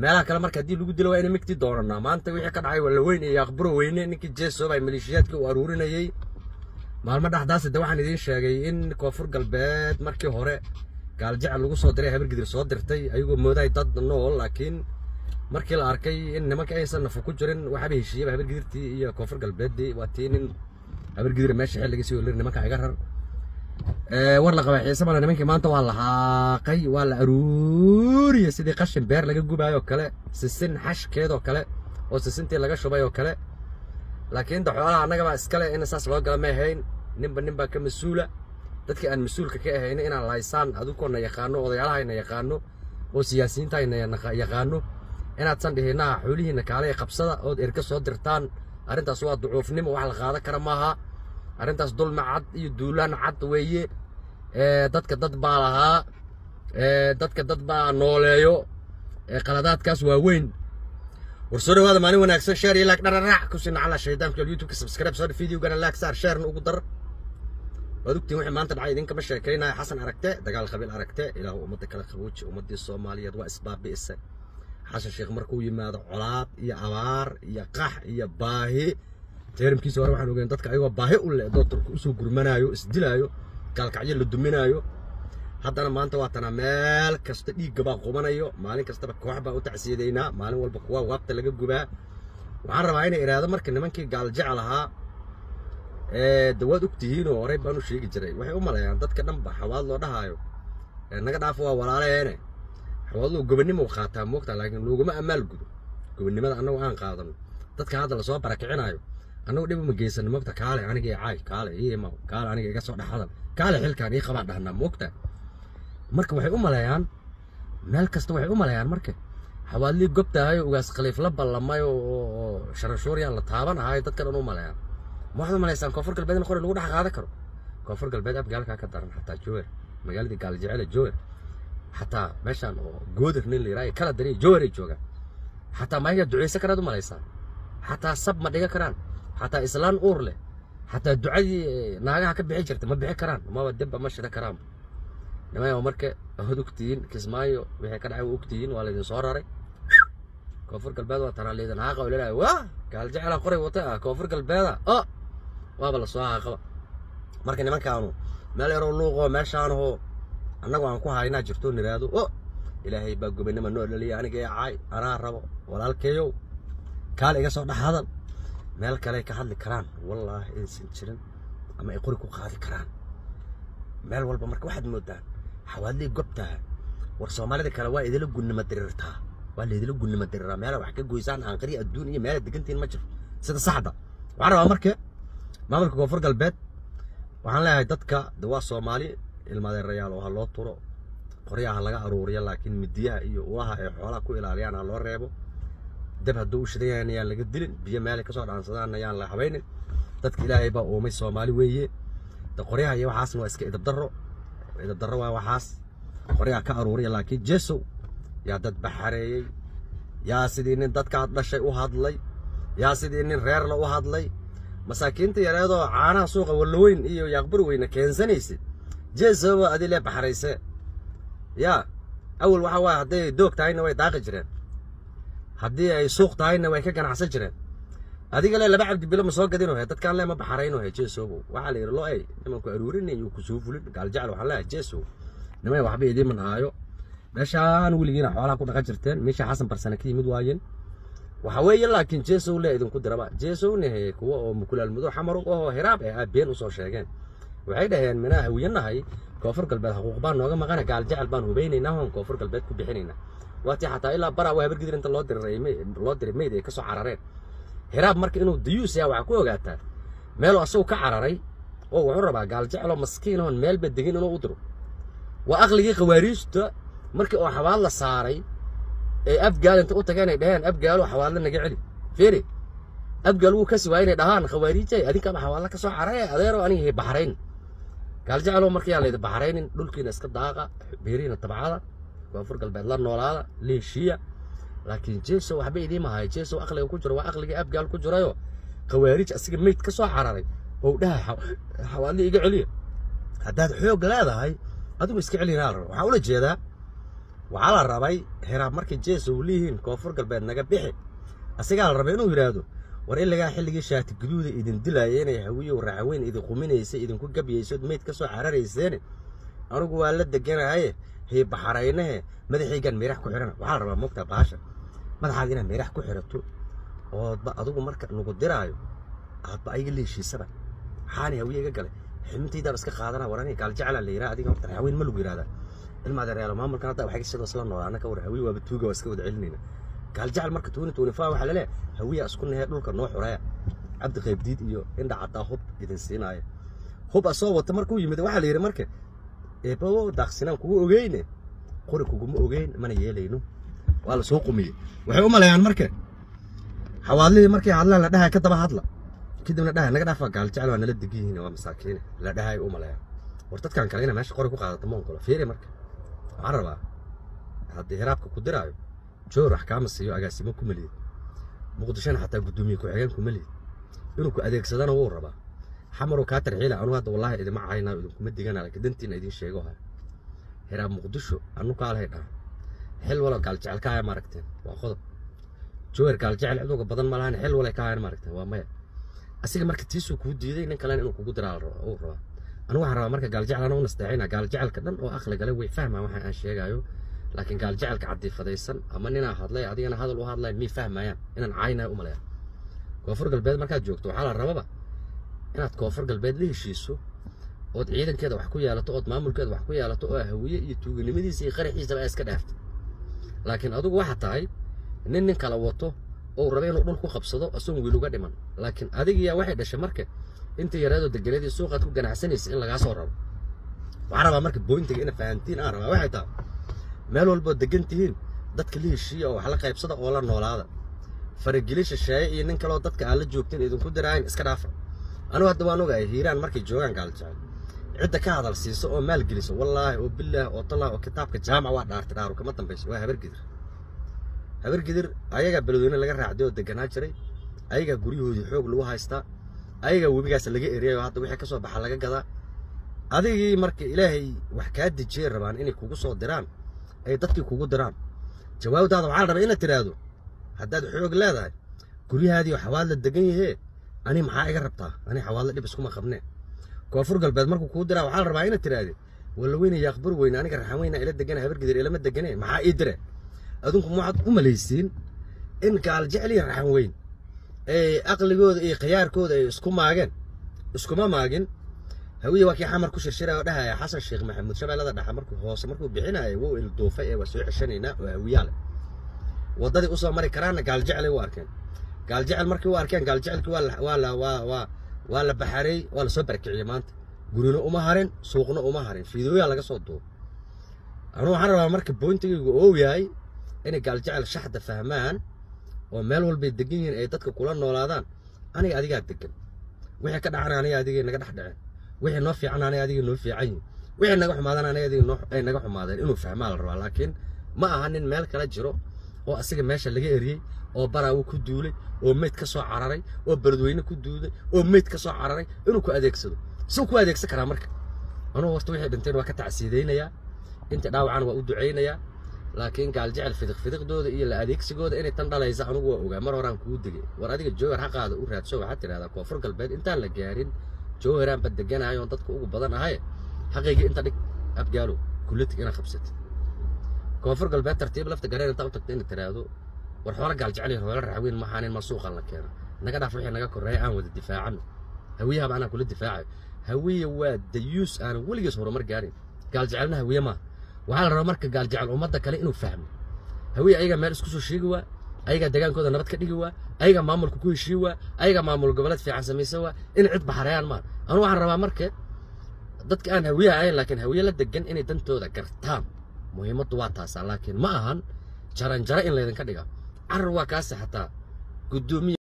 meelaha kale marka haddii lagu dilo waa ina migti doonanaa maanta wixii ka dhacay waa la iyo aqburo weyne. Ninkii jeesob ay maleeshiyaadka u aruurinayey maalmo dhexdaas de waxaan idiin sheegay in koonfur galbeed markii hore gaaljecel lagu soo diray habargidir soo dirtay ayagoo moodahay dad nool laakiin markii la arkay in nimanka aysan nafu ku jirin waxaaba heshiiyaba habargidirtii iyo koonfur galbeeddii waa tii nin habargidir meesha xilliga sii olir nimanka iga rar war la qabay xiise male nimankii maanta waa la haaqay waa la aruuriyey sidii qashin beer laga gubaayo oo kale sisin xashkeedoo kale oo sisintii laga shubay oo kale. Laakiin da xoolaha annagabaa iskale in saas loo gala ma ahayn. Ninba nin baa ka mas'uula. Dadkii aan mas'uulka ka ahayna inaan lahaysaan adugkoona yaqaano odayaalahayna yaqaano oo siyaasiyiintayna yaqaano. Inaadsan dhihinaha xoolihiina kaalaya qabsada ood erga soo dirtaan arrintaas waa ducuufnimo wax la qaadan kara maaha arrintaas dulmi cad iyo duulaan cad weeye. Dadka dad baa lahaa. Dadka dad baa nooleeyo. Qaladaadkaas waa weyn. War soo dhawaada maalin wanaagsan sheer iyo laag dhararaac ku sina calaa shaydaanka youtubeka. Subscribe soo videogana laag saar sheerna ugu dar. Waad ogtiin wixii maanta dhacay idinkama sheekaynaya xasan aragte dagaal qabiil aragte ilaahu ummadda kala qabooji ummaddii soomaaliyeed waa isbaabi'isa xasan sheekh markuu yimaado colaad iyo abaar iyo qax iyo baahi teerimkiisa hore waxaan ogeyn dadka ayagoo baahi u leh dootarku u soo gurmanaayo isdilaayo gaalkacyo la duminaayo. Haddana maanta waa tanaa meel kasta dhiigga baa qubanayo maalin kastaba koox baa u tacsiyadaynaa maalin walba kuwa waabta laga gubaa. Waxaan rabaa inay idhaahdo marka nimankii gaal jecel ahaa de waad ogtihiinoo horey baan u sheegi jiray. Waxay u maleeyaan dadka dhanba xawaad loo dhahaayo. Naga dhaafo waa walaaleene. Xawaadluu gobonnimo qaataa moogtaa laakiin looguma ammaal gudo. Gobonnimada annagu aan qaadano. Dadka hadda la soo barakicinayo annagu dhib uma geysan moogta kaale aniga i caay kaale ii imaw kaale aniga iga soo dhexadan kaale xilkaan ii qabaan dhahnaa moogta marka waxay u maleeyaan meel kasta waxay u maleeyaan marka. Xawaadlii gobtahayo ugaas khaliif la ballamay oo sharanshuuriyaan la taaban dadka dhan u maleeyaan ma waxaad u malaysaan koonfur galbeed in qori lagu dhex qaadan karo? Koonfur galbeed abgaalkaa ka daran xataa jower. Magaaladii gaaljecele jower. Xataa meeshaan oo goodir nin la yiraayo kala dariya joweray joogaan. Xataa maayaga ducaysan karaad u malaysaa xataa sab ma dhiga karaan xataa islaan uur leh. Xataa ducadii naagaha ka bixi jirta ma bixi karaan. Maba dibba ma shida karaan nimaya marka waad ogtihiin kismaayo wixii ka dhacay waa waa laydin soo raray. Koonfur galbeed waa tanaa laydin haaqa oo leedahay waa gaal jecela qoray wata ah koonfur galbeeda o waaba la soo haaqaba marka nimankaanu meel yaroo luuqoo meeshaanahoo annagu aan ku haynaa jirto niraado o ilaahay baa gobonnimo noo dhaliya aniga ee caay anaa rabo walaalkeeyow kaal iga soo dhex hadal meel kale ka hadli karaan. Wallaahi aysan jirin ama ay qori ku qaadi karaan. Meel walba marka waxaad moodaan xawaadlii gobtaha war soomaalida kale waa idila gunnimo dirirtaa. Waa laydila gunnimo diriraa meela wax ka goysaan aanqariya adduun iyo meela degantiin ma jiro sida saxda. Waxaan rabaa marka maamulka koonfur galbeed waxaan leeyahay dadka de waa soomaali ilmadeerayaal oo ha loo turo. Qoryaha laga aruuriya laakiin midiyaha iyo ulaha ay xoolaha ku ilaaliyaan ha loo reebo dab hadduu u shidan yahan ayaan laga dilin biyo meelay ka soo dhaansadaan ayaan la habaynin. Dadka ilaahay baa uumay soomaali weeye. Qoryaha iyo waxaasna waa iska idabdarro idabdarro waa waxaas. Qoryaha ka aruuriya laakiin jesow yaa dad baxareeyey. Yaa sidii nin dadkaad dhashay u hadlay. Yaa sidii nin reerla u hadlay. Masaakiinta yareedoo caanaha suuqa wallaweyn iyo yaaqbur weyne keensanaysid jeesoba adile baxarayse yaa awal waxaa waaya hadday doog tahayna way daaqi jireen haddii ay suuq tahayna way ka ganacsan jireen. Adiga le laba cabdi bilo ma soo gadino he dadkaan le ma baxarayno he jeesobow waxaa la yidhi lo ey nimanku aruurinay yuu ku soo fulin gaaljecel waxaan leeyahay jeesow. Nimay waxba idiiman aayo meeshaan weligiina xoolaha ku dhaqan jirteen. Meesha xasan barsane ka yimid waayeen. Waxa weeye laakiin jeesow le idinku diraba jeesowna he kuwa oo mukulaal mudo xamar ahoo hiraab eh aa been u soo sheegeen. Waxay dhaheen minaa hawiyanahay koonfur galbeed xuquuq baan nooga maqana gaal jecel baan hubaynaynaa hoon koonfur galbeed ku bixinaynaa waatii xataa ilaa baraa waa habargidir inta loo diray loo inuu dayuus ogaataa meeluu asagu ka cararay oo wuxuu rabaa gaal meelba degin diro waa aqligii khawaariijta markii oo xabaal saaray ee abgaal inta naga celi. Fiiri abgaal wuu kasi waaya inay dhahaan khawaariijay adinkaaba xawaallo ka soo carare adeero aniga baxrayn gaal jecelo marka yaa laydi baxraynin dhulkiina iska daaqa beerihiina tabcada koonfur galbeed la noolaada leeshiya laakiin jeesow waxba idiima hayo jeesow aqliga ku jiro waa aqligii abgaal ku jirayo khawaariij asiga meyd ka soo cararay. Oo dhaha xawaalli iga celiya haddaad xoog leedahay adigu iska celinaa la rabo. Waxaa ula jeedaa waxaa la rabay hiraab markay jees u leeyihiin koonfur galbeed naga bixi. Asigaa la rabay inuu yidhaahdo war ilagaa xilligii shaati guduuda idin dilaaya inay hawiyow raaxweyn idin quminaysa idinku gabyaysood meyd ka soo cararayseene anigu waa la deganahaye hii baxaraynahe madaxaygaan meerax ku xidhana waxaa la rabaa moogtaa baasha madaxaad inaad meerax ku xidhato oodba adigu marka nugu diraayo aadba ayaga leeshiisaba. Maxaani hawiye iga galay. Iska qaadana war aniga gaaljeclaa la yidhaha adiga horta raaxweyn ma lagu yidhahdaa ilmaada realo maamulkan hadda waxay sidoo isla noolaa annaka war hawiye waaba tuuga waa iska wada celinayna. Gaaljecel marka tuuni tuuni faa waxaa la leeyahay hawiya isku nahee dhulka noo xureeya cabdi iyo indha hub idin siinaaya hub asoo wata markuu yimid waxaa la yidhi marka eebawo daaqsinaan kugu ogeyne qori kuguma ogeyn mana yeelayno. Waa la soo qumiyey. Waxay u maleeyaan marka xawaadlihii markay hadlaan la dhahay ka hadla. Kadibna dhahay naga dhaafaa gaaljecel waa nala degan waa masaakiine la dhahay u maleeyaan war dadkan kale inay meesha qori ku qaadato ma fiiri marka. Waxaan rabaa haddii hiraabka ku diraayo joor wax kaama siiyo agaasimo ku meliyid muqdishona xataa guddoomiye ku-xigeen ku meliyid inuu ku adeegsadana wuu rabaa xamaruu kaa tarxiila anu hadda wallaahi idima caynaa idinkuma digana laakiin dantiina idin sheego ha hiraab muqdisho anu kaalahay dhaha xil walo gaaljecel ka haya maaragteen waa qodob. Jower gaaljecel cid uga badan ma lahan xil walay ka hayan maaragteen waa maya. Asiga marka tiisuu kuu diiday nin kalena inuu kugu diraa uu rabaa anu waxaan rabaa marka gaaljecel ana u nasteexina gaaljecelka dhan oo aqli gale way fahmaa waxa aan sheegaayo. Laakiin gaaljecelka cadiifadaysan ama ninaa hadlay adigana hadal u hadlay mii fahmayaan inaan caynaya u maleeya koonfur galbeed markaad joogto waxaa la rababa inaad koonfur galbeed la heshiiso ood ciidankeeda wax ku yeelato ood maamulkeeda wax ku yeelato oo hawiye iyo tuuganimadiisa iyo qaraxiisaba aa iska dhaaftay laakiin adigu waxaa tahay nin nin kala wato oo raba inuu dhul ku qabsado asoon wiil uga dhiman. Laakiin adigiyaa waxay dhashay marka inta yaraadoo deganeedii suuqaad ku ganacsanaysa in lagaa soo rabo. Waxaan rabaa marka booyintiga ina fahantiin aan rabaa waxay tahay meel walboo degan tihiin dadka la heshiiya oo wax la qaybsada oo la noolaada. Farageli shisheeye iyo nin kaleo dadka aan la joogtin idinku diraayin iska dhaafa anugu hadda waan ogahay hiiraan markay joogaan gaaljecel cidda ka hadal siiso oo maal geliso wallaahi oo bilaah oo tallah oo kitaabka jaamac waa dhaartay dhaaru kama dambayso waa habargidir habargidir ayagaa beledweyne laga raacday oo deganaa jiray. Ayagaa guryahoodii xoog lagu haystaa. Ayagaa webigaas laga eriyay oo hadda wixii ka soo baxa laga gadaa. Adigii marka ilaahay wax kaa dejiyay rabaan inay kugu soo diraan ay dadkii kugu diraan. Jawaabtaada waxaa la rabaa inaad tiraahdo haddaad xoog leedahay guryahaadii xawaadla degan yahee ani maxaa iga rabtaa? Ani xawaadla dhib iskuma qabnee koonfur galbeed markuu kuu diraa waxaa la rabaa inaad tiraahdo walla weyne yaaqbur weyne aniga raxan weyna ila degana habargidir ilama degane maxaa ii dire? Adinku waxaad u malaysiin in gaal jecel iyo raxan ee aqligooda iyo khiyaarkooda ay isku maageen iskuma maagin. Hawiye waa kii xamar ku shirshiraya oo dhahaya xasan sheekh maxamuud shabeellada dhexe markuu hoose markuu bixinaya wuu ilduufay ee waa soo ceshanaynaa oo hawiyaale waddadii u soo mari karaanna gaaljecel ay u arkeen gaaljecel markay u arkeen gaaljecelkii waa la waa la waa waa waa la baxareey waa la soo barakiciyey maanta. Gurina uma harin suuqna uma harin. Fiidooyaa laga soo duubo anuu waxaan rabaa marka boyntigaygu oo yahay inay gaaljecel shaxda fahmaan oo meel walbay degan yihiin ay dadka kula noolaadaan aniga adigaa degan wixii ka dhacan aniga adigay naga dhex dhaceen. Wixii noo fiican aniga adigay noo fiican yihiin wixii naga xumaadaan aniga adigay noo ay naga xumaadeen. Inuu fahmaa la rabaa laakiin ma aha nin meel kala jiro oo asiga meesha laga eriyey oo baraawo ku duulay oo meyd ka soo cararay oo beledweyne ku duuday oo meyd ka soo cararay inuu ku adeegsado. Suu ku adeegsan karaa marka. Anugu horta wixii dhinteen waa ka tacsiidaynayaa inta dhaawacana waa u ducaynayaa laakiin gaaljecel fidiq fidiqdooda iyo la adeegsigooda inay tan dhalaysa anugu waa ogaa. Mar horaan kuu degay. War adiga joogar xaqaada u raadso waxaad tidhahdaa koonfur galbeed. Intaan la gaarin joogaraan ba deganahay oon dadka ugu badan ahay xaqayga inta dhig abgaalo kullatig inaad qabsatid koonfur galbeed tartiib lafta gareen intaa u tagta tiraahdo war xoolo gaaljecel hoola raxweyn ma ahaanin ma suuqan la keeno naga dhaaf wixii naga korreeya aan wada difaacano hawiyahaba anaan kula difaacayo hawiye waa dayuus aanan weligiis horumar gaarin gaaljecelna hawiye maaha waxaa la rabaa marka gaaljecel ummadda kale inuu fahmo hawiye ayagaa meel isku soo sheegi waa ayagaa degaankooda nabad ka dhigi waa ayagaa maamulka ku heshii waa ayagaa maamul goboleed fiican samaysan waa in cid baxarayaan maa anu waxaan rabaa marka dadka aan hawiye ahayn laakiin hawiye la degan inay dantooda gartaan muhiimaddu waa taasaa laakiin ma ahan jaranjaro in laydinka dhiga carar waa kaasi xataa guddoomiye